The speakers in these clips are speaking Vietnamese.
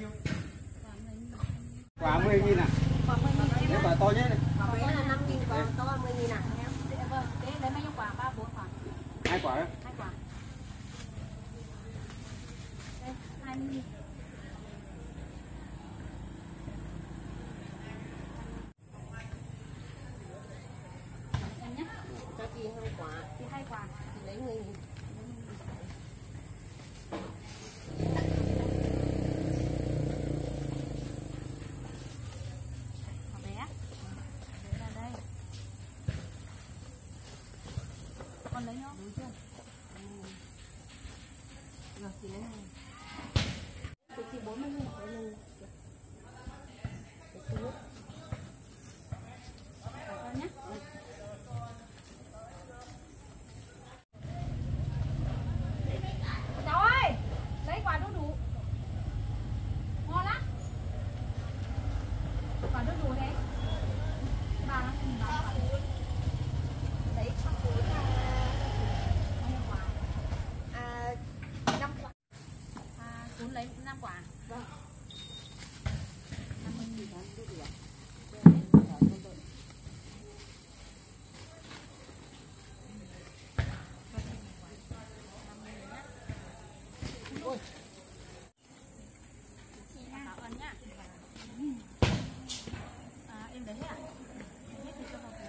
nhiêu? Quả 10 nghìn à? em đấy ạ à?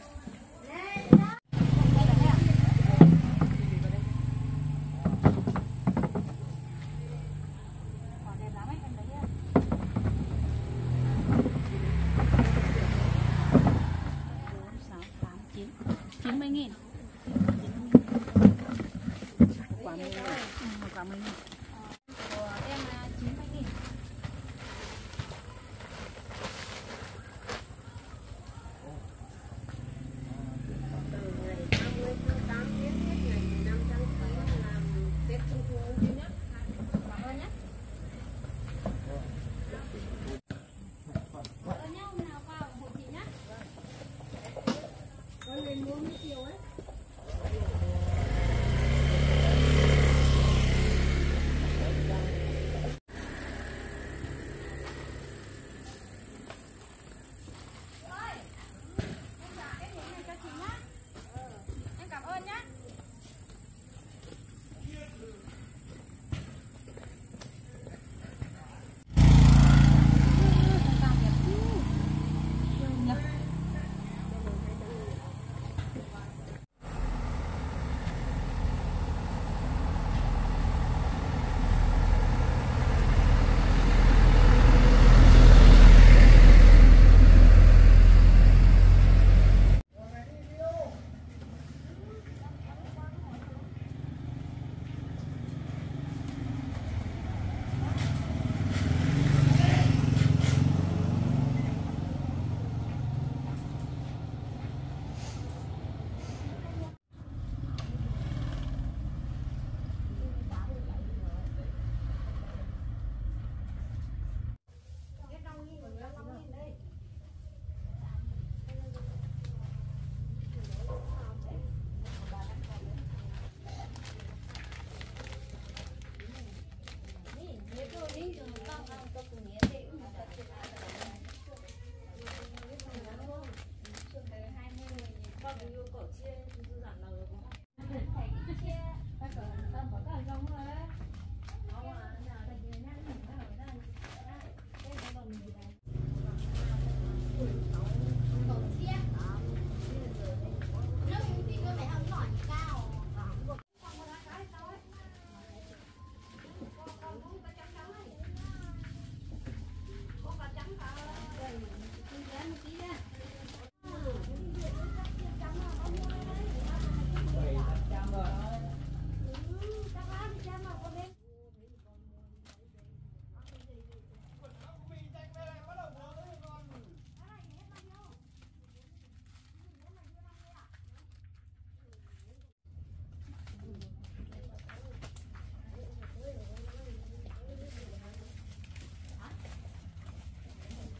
Trên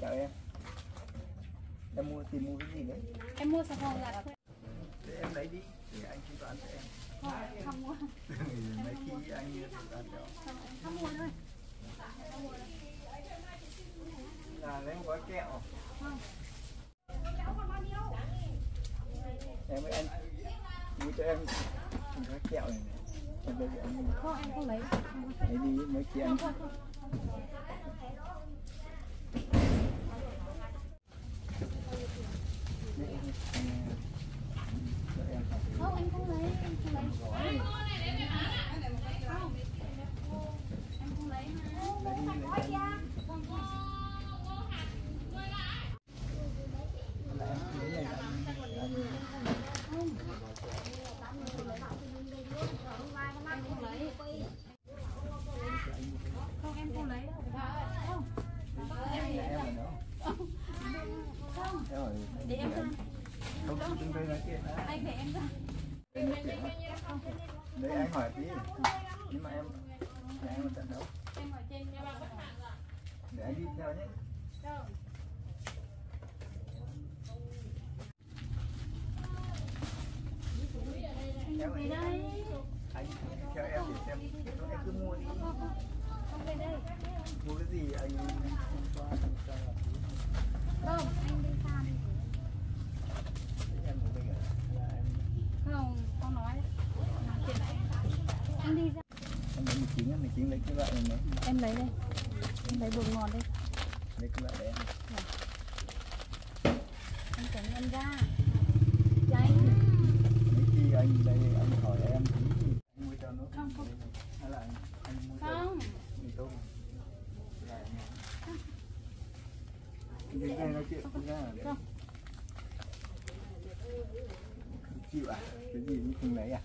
chào em. Em mua tìm mua cái gì đấy? Em mua xà phòng là thôi để em lấy đi để anh thanh toán cho em. Không, em không mua. Mấy khi anh thanh toán cho không em không mua thôi là lấy một gói kẹo. Vâng. em với anh mua cho em một gói kẹo này này em lấy anh không em không lấy. Lấy đi mấy khi anh không không cho em không em không lấy em không lấy gói không em không lấy mà lấy đi lấy cho anh là em lấy này là anh anh không em không lấy không em không lấy đâu không em là nó không em hỏi để em ra không đừng đây nói chuyện đã anh để em ra đấy anh hỏi tí nhưng mà em nhà em ở tận đâu em ở trên để anh đi theo nhé đâu theo về anh đây anh theo em để xem em cứ mua đi không về đây mua cái gì anh hôm qua anh cho là không anh đi xa đi em mua bây giờ là em con nói đấy anh đi ra em lấy 19 em 19 lấy cái loại này em lấy đây em lấy bột ngọt đây lấy cái loại đấy anh chẳng em ra cháy mấy khi anh đây anh hỏi em thì anh mua cho nó Không, không. hay là anh, anh mua không mì tôm là anh đứng đây nói chuyện không ra không chịu à cái gì cũng không lấy à?